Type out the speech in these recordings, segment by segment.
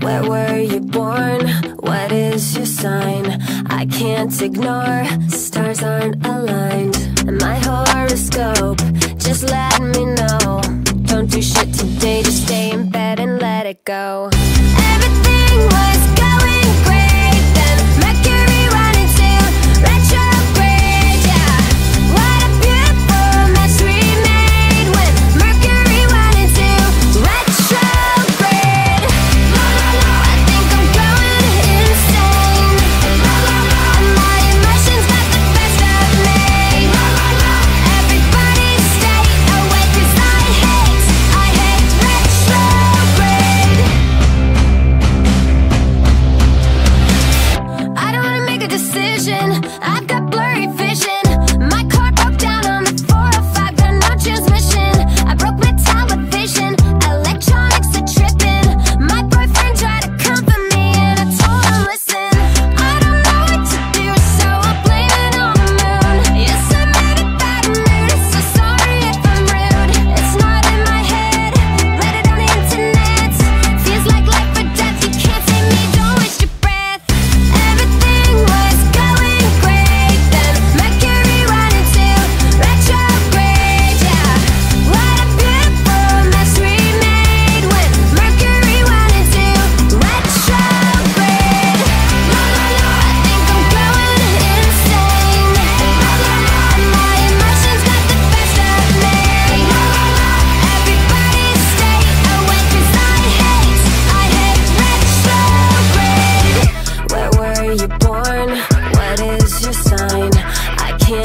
Where were you born? What is your sign? I can't ignore, stars aren't aligned. My horoscope, just let me know. Don't do shit today, just stay in bed and let it go.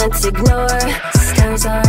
can't ignore. Stars are